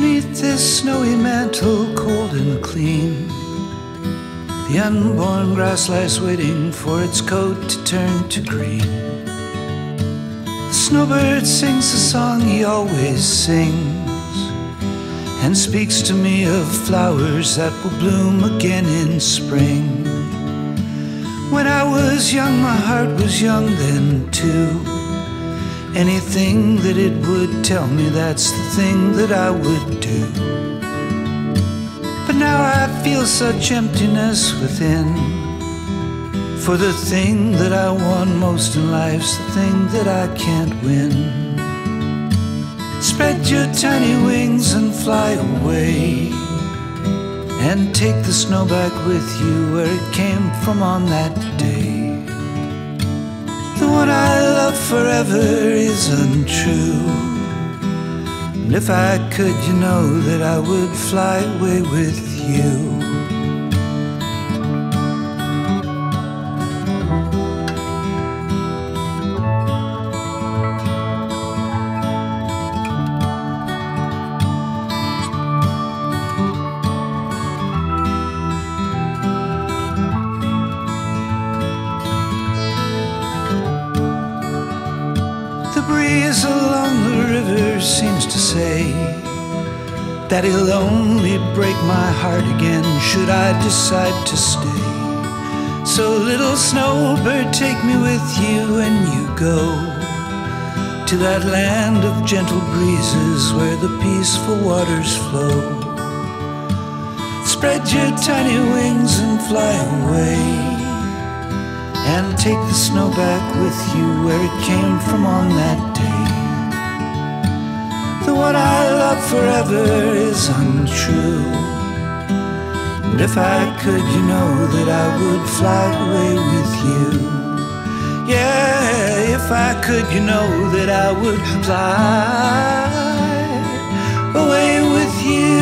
this snowy mantle cold and clean. The unborn grass lies waiting for its coat to turn to green. The snowbird sings the song he always sings and speaks to me of flowers that will bloom again in spring. When I was young, my heart was young then too. Anything that it would tell me, that's the thing that I would do. But now I feel such emptiness within. For the thing that I want most in life's the thing that I can't win. Spread your tiny wings and fly away. And take the snow back with you where it came from on that day. The one I love forever is untrue. And if I could, you know that I would fly away with you. That he'll only break my heart again should I decide to stay. So, little snowbird, take me with you when you go to that land of gentle breezes where the peaceful waters flow. Spread your tiny wings and fly away. And take the snow back with you where it came from on that day. One I love forever is untrue. And if I could, you know that I would fly away with you. Yeah, if I could, you know that I would fly away with you.